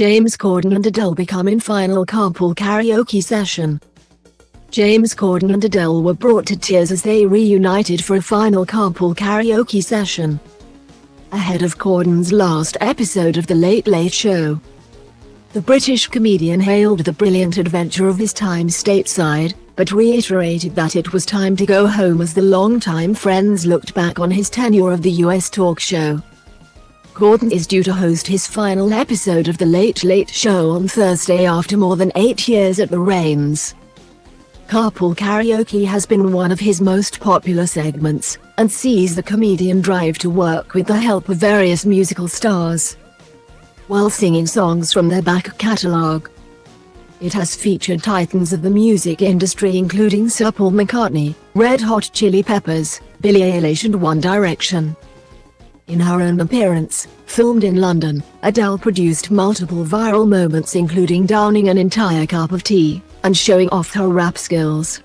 James Corden and Adele become in final carpool karaoke session. James Corden and Adele were brought to tears as they reunited for a final carpool karaoke session. Ahead of Corden's last episode of The Late Late Show. The British comedian hailed the brilliant adventure of his time stateside, but reiterated that it was time to go home as the longtime friends looked back on his tenure of the US talk show. Corden is due to host his final episode of The Late Late Show on Thursday after more than eight years at the reins. Carpool Karaoke has been one of his most popular segments, and sees the comedian drive to work with the help of various musical stars while singing songs from their back catalogue. It has featured titans of the music industry including Sir Paul McCartney, Red Hot Chili Peppers, Billie Eilish and One Direction. In her own appearance, filmed in London, Adele produced multiple viral moments including downing an entire cup of tea, and showing off her rap skills.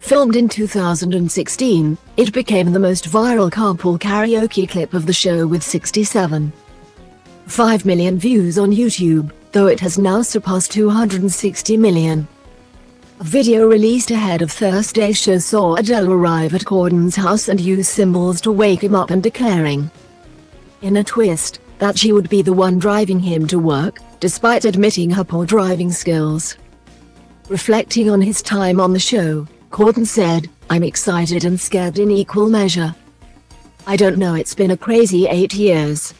Filmed in 2016, it became the most viral carpool karaoke clip of the show with 67. 5 million views on YouTube, though it has now surpassed 260 million. A video released ahead of Thursday's show saw Adele arrive at Corden's house and use cymbals to wake him up and declaring, in a twist, that she would be the one driving him to work, despite admitting her poor driving skills. Reflecting on his time on the show, Corden said, I'm excited and scared in equal measure. I don't know it's been a crazy eight years,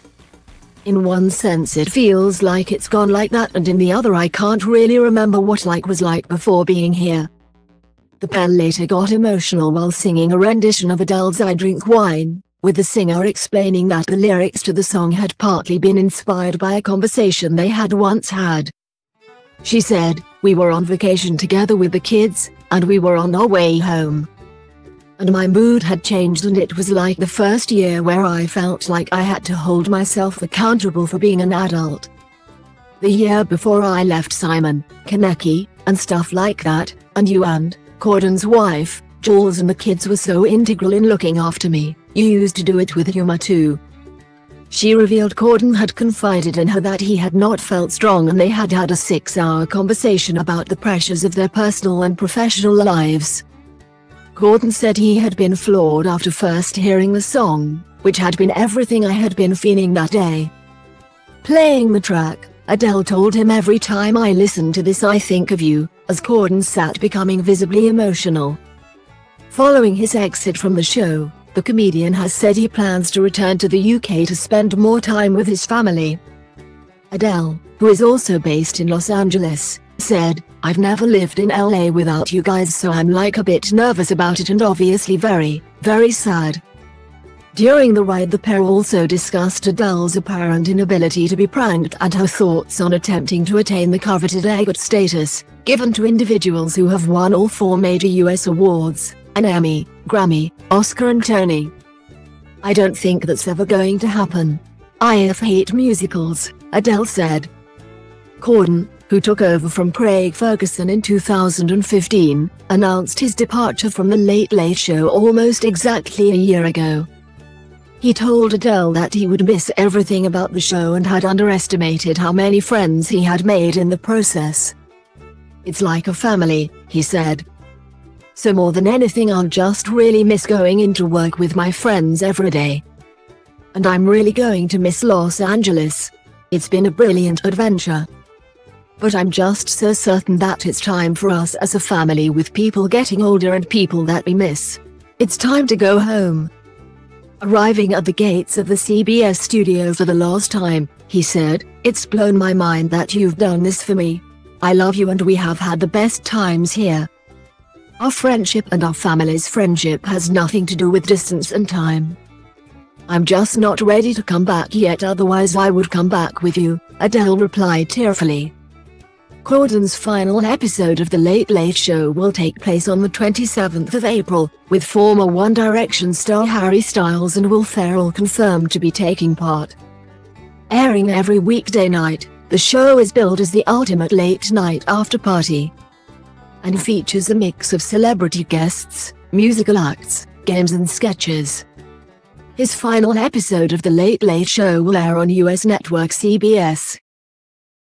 in one sense it feels like it's gone like that and in the other I can't really remember what like was like before being here. The pair later got emotional while singing a rendition of Adele's I Drink Wine, with the singer explaining that the lyrics to the song had partly been inspired by a conversation they had once had. She said, we were on vacation together with the kids, and we were on our way home and my mood had changed and it was like the first year where I felt like I had to hold myself accountable for being an adult. The year before I left Simon, Konecki, and stuff like that, and you and, Corden's wife, Jules and the kids were so integral in looking after me, you used to do it with humor too. She revealed Corden had confided in her that he had not felt strong and they had had a six-hour conversation about the pressures of their personal and professional lives. Corden said he had been floored after first hearing the song, which had been everything I had been feeling that day. Playing the track, Adele told him every time I listen to this I think of you, as Corden sat becoming visibly emotional. Following his exit from the show, the comedian has said he plans to return to the UK to spend more time with his family. Adele, who is also based in Los Angeles, said, I've never lived in LA without you guys so I'm like a bit nervous about it and obviously very, very sad. During the ride the pair also discussed Adele's apparent inability to be pranked and her thoughts on attempting to attain the coveted EGOT status, given to individuals who have won all four major US awards, an Emmy, Grammy, Oscar and Tony. I don't think that's ever going to happen. I hate musicals, Adele said. Corden, who took over from Craig Ferguson in 2015, announced his departure from The Late Late Show almost exactly a year ago. He told Adele that he would miss everything about the show and had underestimated how many friends he had made in the process. It's like a family, he said. So more than anything I'll just really miss going into work with my friends every day. And I'm really going to miss Los Angeles. It's been a brilliant adventure. But I'm just so certain that it's time for us as a family with people getting older and people that we miss. It's time to go home. Arriving at the gates of the CBS studio for the last time, he said, It's blown my mind that you've done this for me. I love you and we have had the best times here. Our friendship and our family's friendship has nothing to do with distance and time. I'm just not ready to come back yet otherwise I would come back with you, Adele replied tearfully. Corden's final episode of The Late Late Show will take place on the 27th of April, with former One Direction star Harry Styles and Will Ferrell confirmed to be taking part. Airing every weekday night, the show is billed as the ultimate late night after party and features a mix of celebrity guests, musical acts, games and sketches. His final episode of The Late Late Show will air on US network CBS.